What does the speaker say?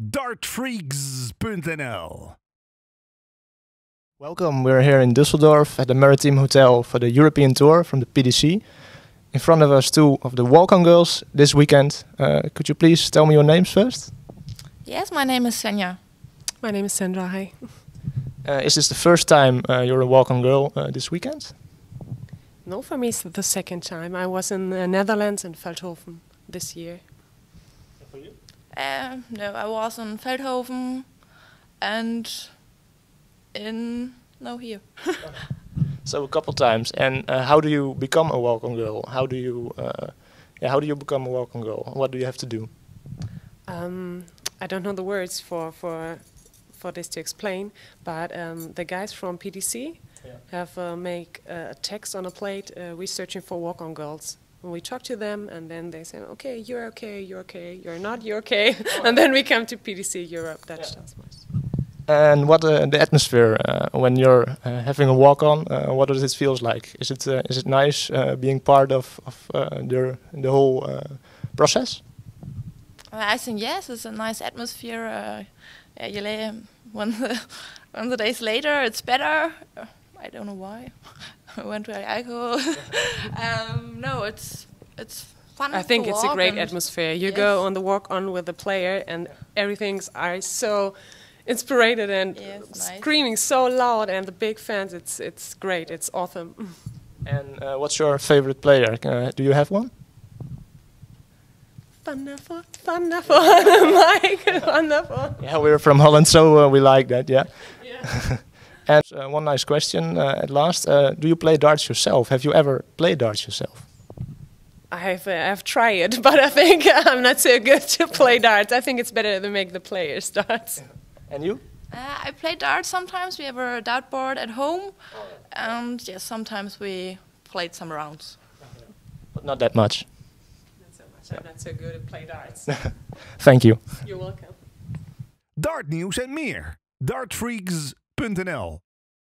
dartfreakz.nl. Welcome. We're here in Düsseldorf at the Maritim Hotel for the European Tour from the PDC. In front of us, two of the walk-on girls this weekend. Uh, could you please tell me your names first? Yes, my name is Senja. My name is Sandra. Hi. Uh, is this the first time uh, you're a walk-on girl uh, this weekend? No, for me it's the second time. I was in the Netherlands in Veldhoven this year. Uh, no, I was in Veldhoven and in no here. So a couple times. And uh, how do you become a walk-on girl? How do you, uh, yeah, how do you become a walk-on girl? What do you have to do? Um, I don't know the words for for for this to explain, but um, the guys from PDC Yeah. have uh, make a text on a plate. Uh, we're searching for walk-on girls. And we talk to them, and then they say, "Okay, you're okay, you're okay, you're not, you're okay," and then we come to PDC Europe. Dutch Yeah. Task Force. And what uh, the atmosphere uh, when you're uh, having a walk-on? Uh, what does it feels like? Is it uh, is it nice uh, being part of of uh, the the whole uh, process? I think yes, it's a nice atmosphere. Uh, yeah, you lay, when the when the days later, it's better. Uh, I don't know why. I went to alcohol. um, no, it's it's fun. I think to it's a great atmosphere. You Yes. go on the walk on with the player, and everything's are so inspired and Yes, nice. screaming so loud, and the big fans. It's it's great. It's awesome. And uh, what's your favorite player? Uh, do you have one? Wonderful, wonderful, Mike, wonderful. Yeah, we're from Holland, so uh, we like that. Yeah. Yeah. And uh, one nice question uh, at last: uh, Do you play darts yourself? Have you ever played darts yourself? I've uh, I've tried, but I think I'm not so good to play darts. I think it's better to make the players darts. And you? Uh, I play darts sometimes. We have a dartboard at home, and yes, sometimes we played some rounds. But not that much. Not so much. I'm not so good at play darts. Thank you. You're welcome. Dartnieuws en meer. dartfreakz.nl